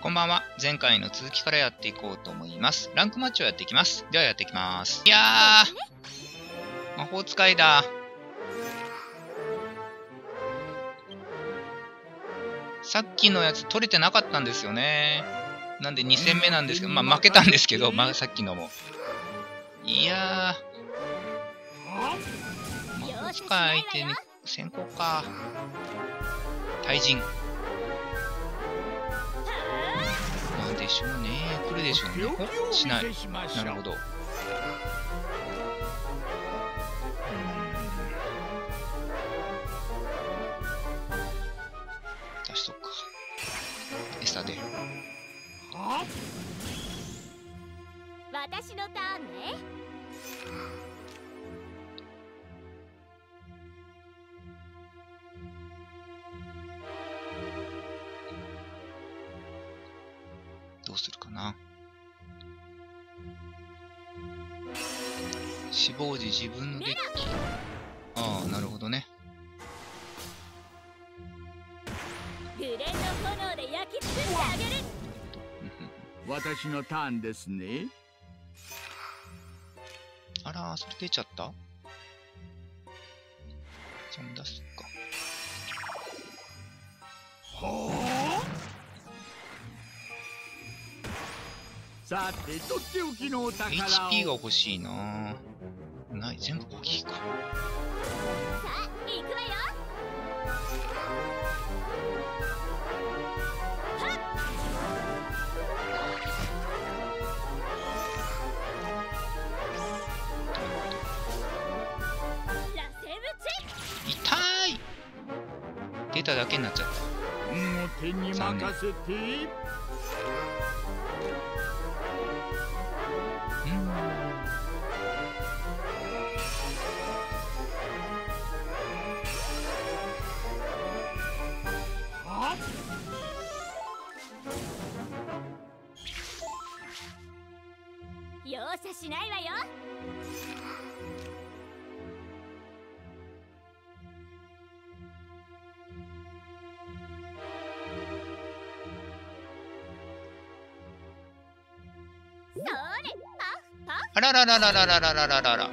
こんばんは。前回の続きからやっていこうと思います。ランクマッチをやっていきます。ではやっていきます。いやー魔法使いだ。さっきのやつ取れてなかったんですよね。なんで2戦目なんですけど、まあ負けたんですけど、まあさっきのも。いやー、魔法使い相手に先行か。対人。でしょうね。来るでしょうね。おしない。なるほど。出しとくか。餌で。私のターンねするかな。死亡時自分のデッキ。ああ、なるほどね。グレンの炎で焼き尽くしてあげるうんうん私のターンですね。あらー、それ出ちゃった？じゃあ出すか。さて、とっておきのお宝を。HP が欲しいなない、全部攻撃か。さあ行くわよラセブチ痛い出ただけになっちゃった。運を手に任せて。容赦しないわよ。あららららららららららら。と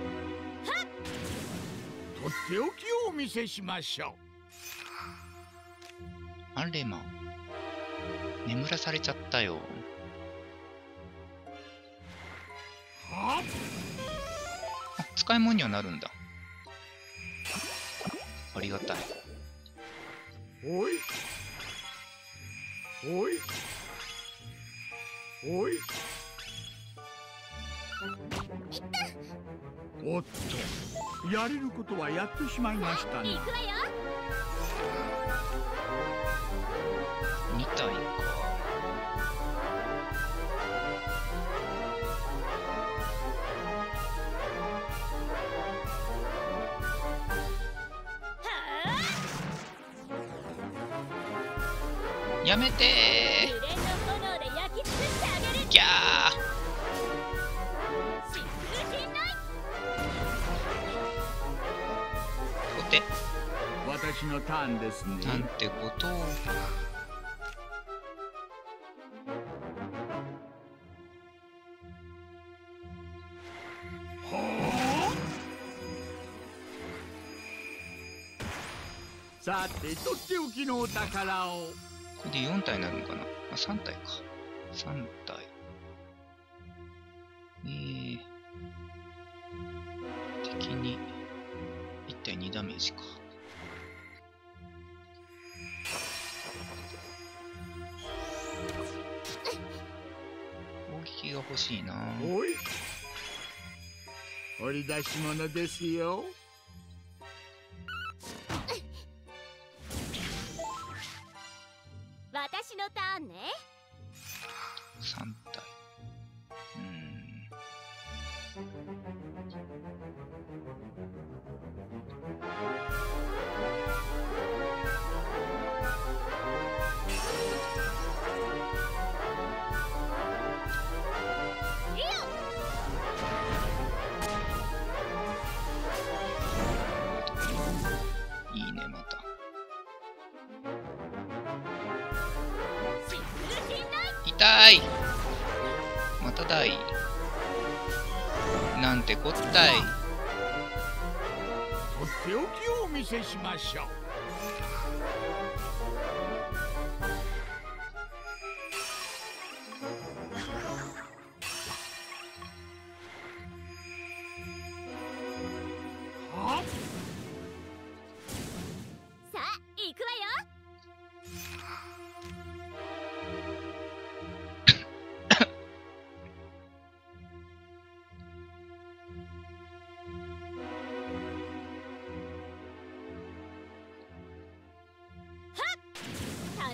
っておきをお見せしましょアンレマン。眠らされちゃったよ。あ、使い物にはなるんだ。ありがたい。おい。おい。おい。おっと、やれることはやってしまいましたな。行くわよ2体か。やめて私のターンですね。なんてことを。さて、とっておきのお宝を。これで4体になるのかな？あ、3体か。3体。えー、敵に1体2ダメージか。が欲しいなおい。掘り出し物ですよ。私のターンねたい。なんてこったい。とっておきをお見せしましょう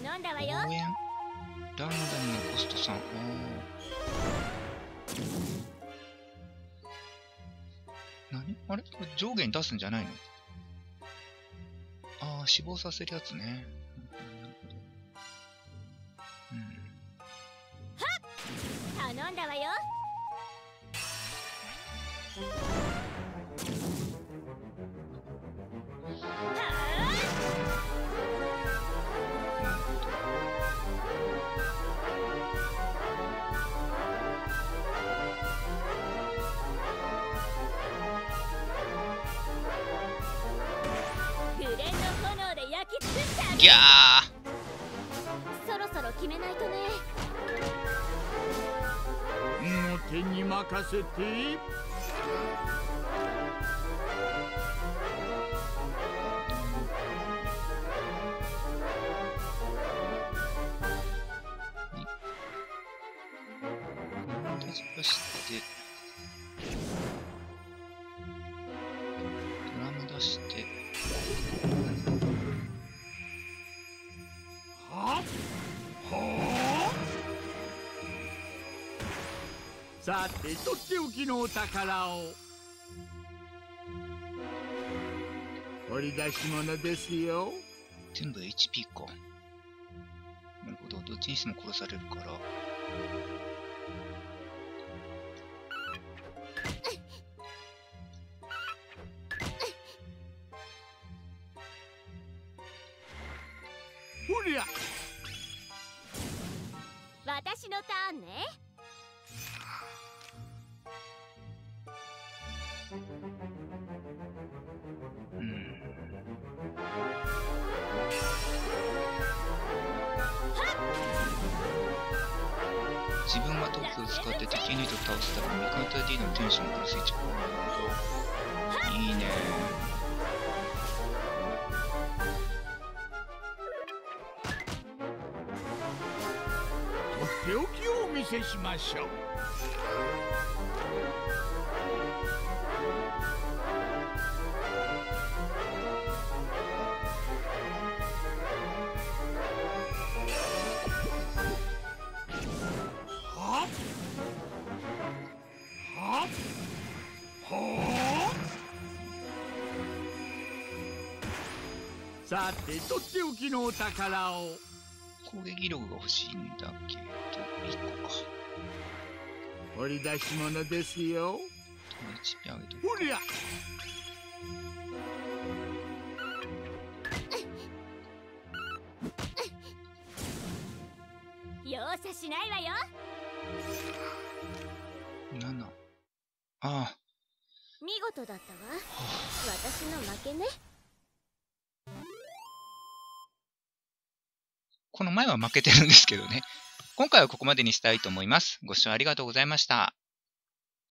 はっ頼んだわよ。応援。ランダムのコストさん？何？あれ？これ上下に出すんじゃないの？ああ、死亡させるやつね。うん。頼んだわよギャー。そろそろ決めないとね。手に任せて。そして、さてとっておきのお宝を。掘り出し物ですよ。全部 HP か。なるほど、どっちにしても殺されるから。ほりゃ。私のターンね自分が特技を使って敵ユニットを倒したら味方 D のテンションからス1個なるほど。いいね。とっておきをお見せしましょうさてとっておきのお宝を。攻撃力が欲しいんだけど、1個か。掘り出し物ですよ。ほりゃ。容赦しないわよ。7。ああ、見事だったわ。私の負けねこの前は負けてるんですけどね。今回はここまでにしたいと思います。ご視聴ありがとうございました。